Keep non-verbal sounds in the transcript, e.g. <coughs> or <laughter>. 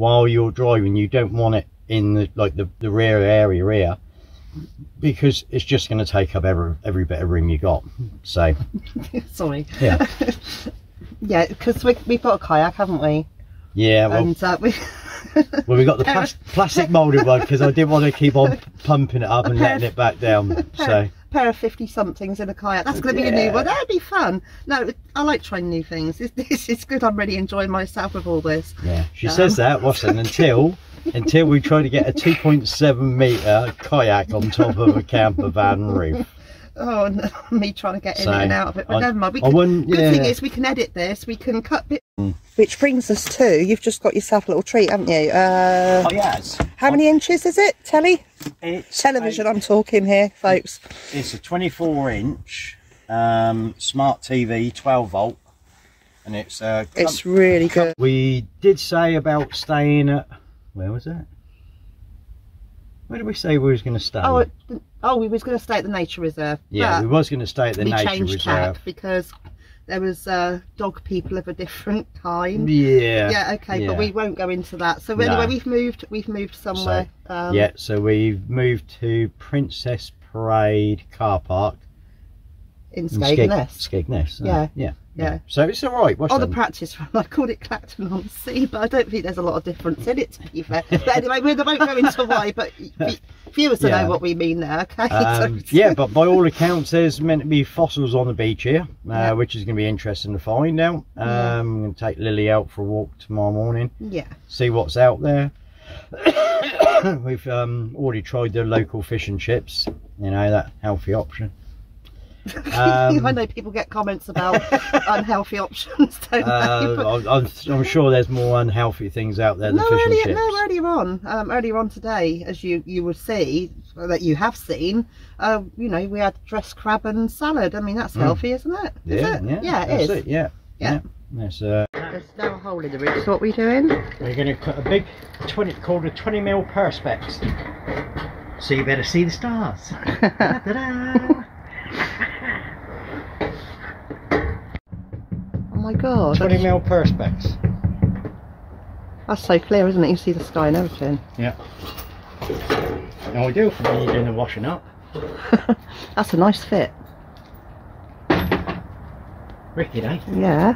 while you're driving you don't want it in the like the, the rear area here because it's just going to take up every every bit of room you got so <laughs> Sorry. yeah <laughs> Yeah, because we, we've got a kayak, haven't we? yeah well, and uh, we. <laughs> well we got the plas- plastic molded one because i didn't want to keep on pumping it up and letting it back down so pair of 50 somethings in a kayak. That's going to be a new one. That'd be fun. No i like trying new things. This, <laughs> this is good. I'm really enjoying myself with all this. Yeah. She Um. says that Watson until <laughs> until we try to get a 2.7 meter kayak on top of a camper van roof oh no, <laughs> me trying to get in and out of it but I- never mind we I can, wouldn't- good yeah. thing is we can edit this we can cut bit which brings us to you've just got yourself a little treat haven't you uh oh yes how many inches is it telly it's television i'm talking here folks It's a 24 inch um, smart TV, 12 volt, and it's. Uh, com- it's really good we did say about staying at. Where was it? Where did we say we was going to stay? oh it, oh we was going to stay at the nature reserve yeah, we was going to stay at the we nature changed reserve. tack because there was uh, dog people of a different kind. Yeah. Yeah, okay, yeah. but we won't go into that. So No. anyway, we've moved. We've moved somewhere. um, yeah, so we've moved to Princess Parade car park in in Skegness. Skegness. uh, Yeah. yeah. Yeah. So it's all right. What's On the practice <laughs> I called it Clacton on Sea, but I don't think there's a lot of difference in it. To be fair, but anyway, we won't go into why. But viewers <laughs> Yeah. know what we mean there. Okay. Um, <laughs> yeah, but by all accounts, there's meant to be fossils on the beach here, uh, Yeah. which is going to be interesting to find out. Um, Yeah. I'm going to take Lily out for a walk tomorrow morning, yeah. see what's out there. <coughs> We've um, already tried the local fish and chips, you know, that healthy option. Um, <laughs> I know people get comments about <laughs> unhealthy options, <laughs> don't they? But- uh, I'm, I'm, I'm sure there's more unhealthy things out there than no, fish earlier, and chips. no, earlier on, um, earlier on today, as you you will see that you have seen, uh, you know, we had dressed crab and salad. I mean, that's healthy, isn't it? Is yeah, it? yeah, yeah, it is. it, yeah, Yeah. There's, uh, There's now a hole in the roof. So what are we doing? We're going to cut a big 20 called a 20 mil perspex. So you better see the stars. Da-da-da. Oh my god, 20 that's, mil perspex. that's so clear, isn't it? You see the sky and everything. Yeah. And we do when you're doing the washing up. <laughs> That's a nice fit. Wicked, eh? Yeah.